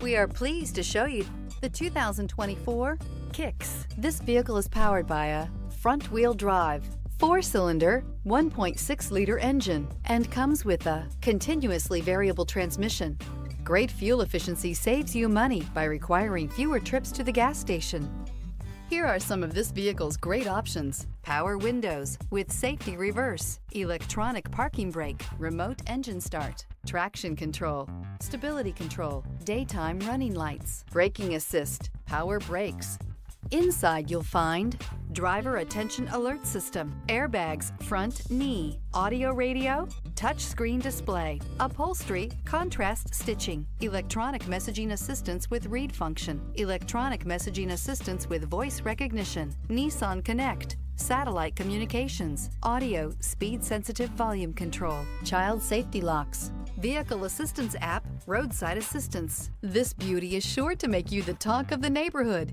We are pleased to show you the 2024 Kicks. This vehicle is powered by a front-wheel drive, four-cylinder, 1.6-liter engine, and comes with a continuously variable transmission. Great fuel efficiency saves you money by requiring fewer trips to the gas station. Here are some of this vehicle's great options. Power windows with safety reverse, electronic parking brake, remote engine start, traction control, stability control, daytime running lights, braking assist, power brakes. Inside you'll find driver attention alert system, airbags, front knee, audio radio, touchscreen display, upholstery, contrast stitching, electronic messaging assistance with read function, electronic messaging assistance with voice recognition, Nissan Connect, satellite communications, audio, speed sensitive volume control, child safety locks, vehicle assistance app, roadside assistance. This beauty is sure to make you the talk of the neighborhood.